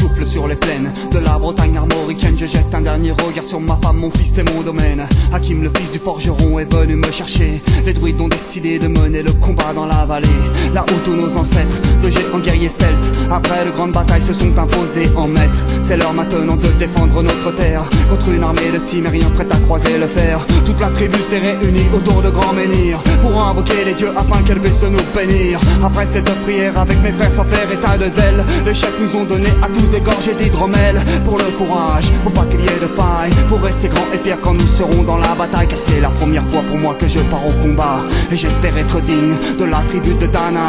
peuple sur les plaines de la Bretagne armoricaine. Je jette un dernier regard sur ma femme, mon fils et mon domaine. Hakim, le fils du forgeron, est venu me chercher. Les druides ont décidé de mener le combat dans la vallée. Là où tous nos ancêtres, de géants guerriers celtes, après de grandes batailles, se sont imposés en maîtres. C'est l'heure maintenant de défendre notre terre contre une armée de cimériens prête à croiser le fer. Toute la tribu s'est réunie autour de grands menhirs pour invoquer les dieux afin qu'elle puisse nous bénir. Après cette prière avec mes frères sans faire état de zèle, les chefs nous ont donné à tous des gorgées d'hydromel pour le courage, pour pas qu'il y ait de faille, pour rester grand et fier quand nous serons dans la bataille. Car c'est la première fois pour moi que je pars au combat et j'espère être digne de la tribu de Dana.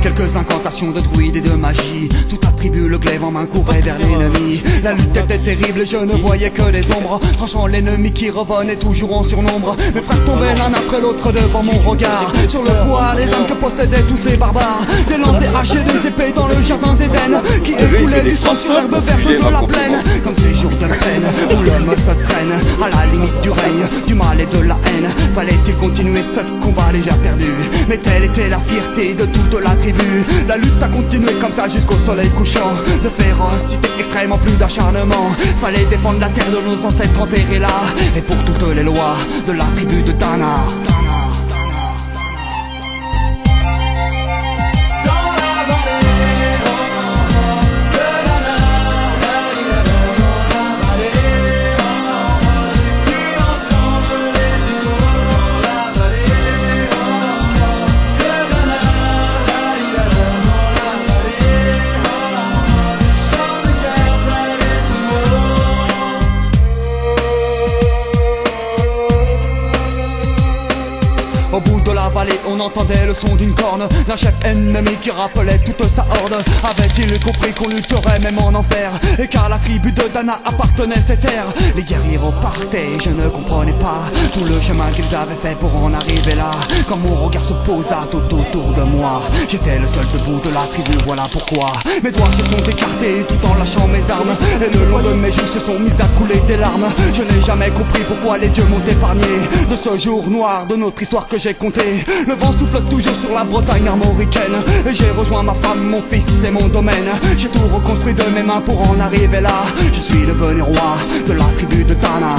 Quelques incantations de druides et de magie, toute la tribu le glaive en main courait vers l'ennemi. La lutte était terrible, je ne voyais que des ombres, tranchant l'ennemi qui revenait toujours en surnombre. Mes frères tombaient l'un après l'autre devant mon regard, sur le poids des âmes que possédaient tous ces barbares. Des lances, des haches et des épées dans le jardin d'Éden, qui écoulaient du sang sur l'herbe verte de la plaine. Comme ces jours de peine où l'homme se traîne à la limite du règne, du mal et de la haine. Fallait-il continuer ce combat déjà perdu? Mais telle était la fierté de toute la La lutte a continué comme ça jusqu'au soleil couchant. De férocité extrêmement plus d'acharnement. Fallait défendre la terre de nos ancêtres enterrés là. Et pour toutes les lois de la tribu de Dana. Au bout de la vallée, on entendait le son d'une corne d'un chef ennemi qui rappelait toute sa horde. Avait-il compris qu'on lutterait même en enfer? Et car la tribu de Dana appartenait ces terres, les guerriers repartaient. Je ne comprenais pas tout le chemin qu'ils avaient fait pour en arriver là. Quand mon regard se posa tout autour de moi, j'étais le seul debout de la tribu. Voilà pourquoi mes doigts se sont écartés tout en lâchant mes armes. Et le long de mes joues se sont mis à couler des larmes. Je n'ai jamais compris pourquoi les dieux m'ont épargné de ce jour noir de notre histoire que j'ai compté. Le vent souffle toujours sur la Bretagne armoricaine. Et j'ai rejoint ma femme, mon fils et mon domaine. J'ai tout reconstruit de mes mains pour en arriver là. Je suis devenu roi de la tribu de Tana.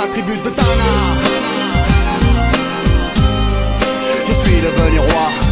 La tribu de Tana. Je suis devenu roi.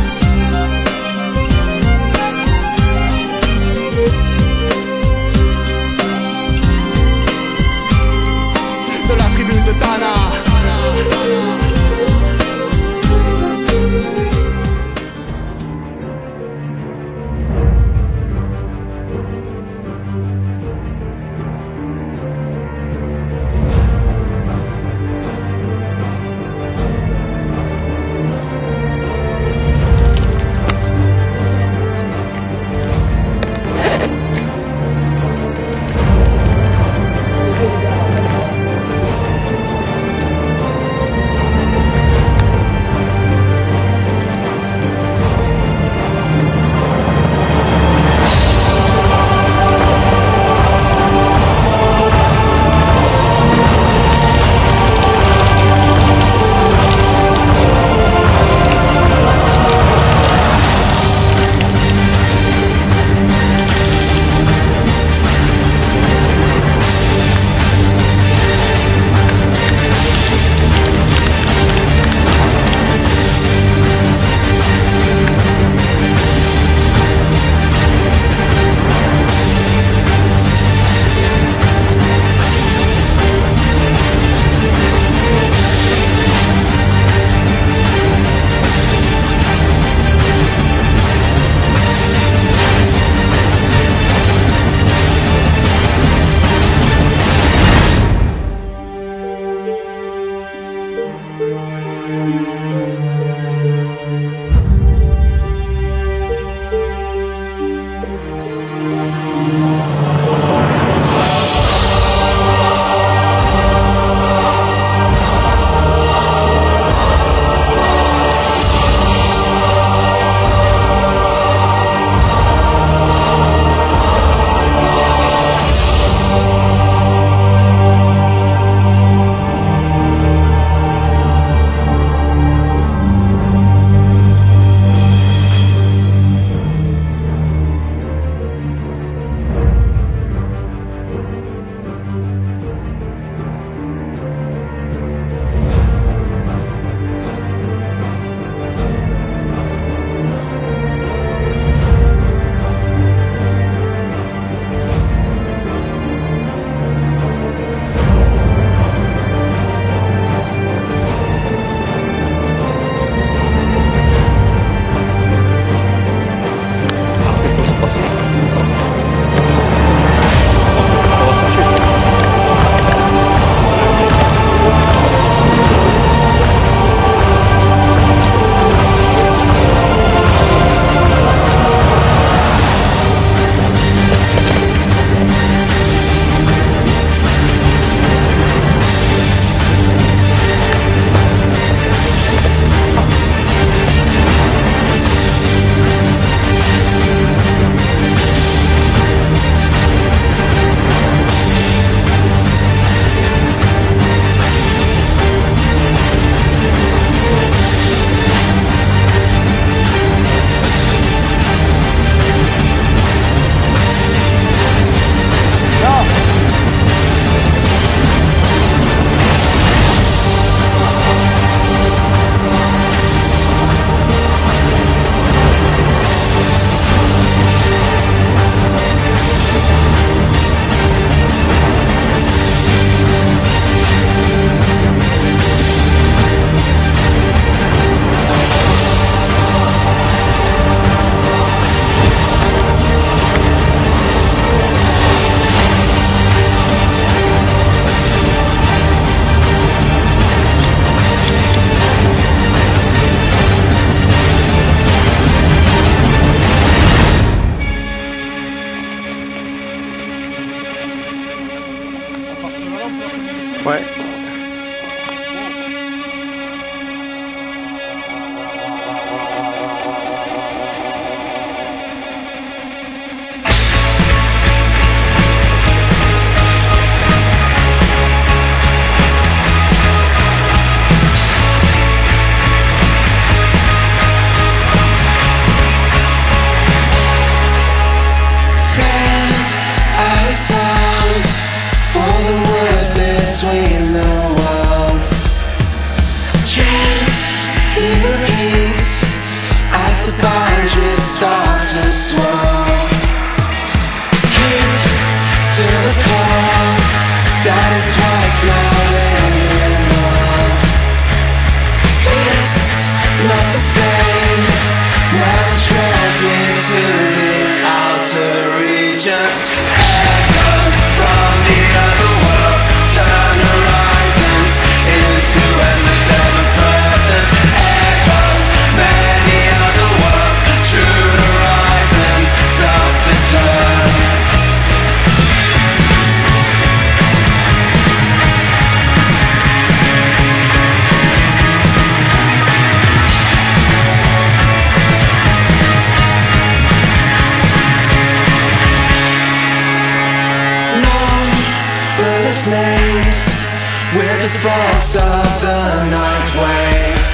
the force of the ninth wave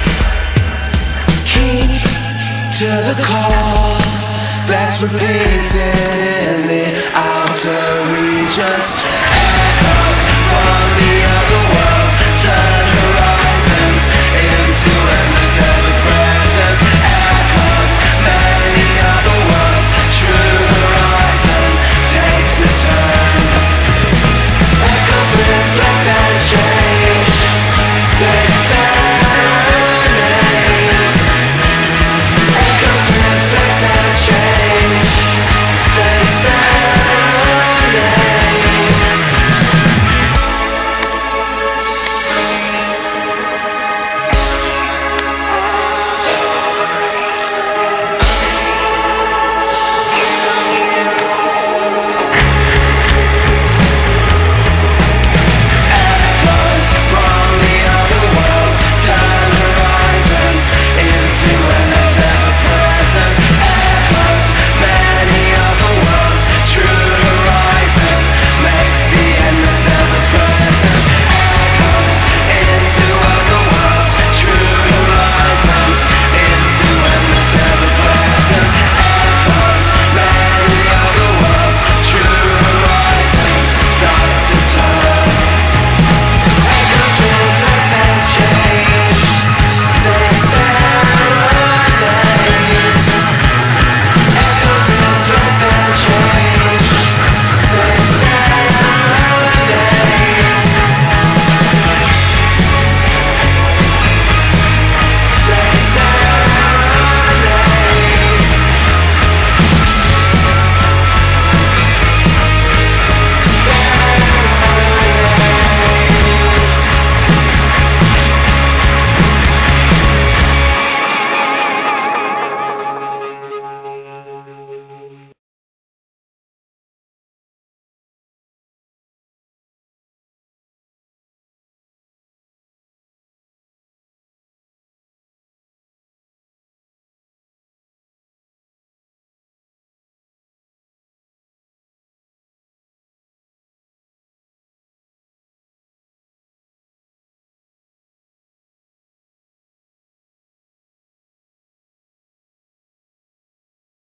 Keep to the call that's repeated in the outer regions.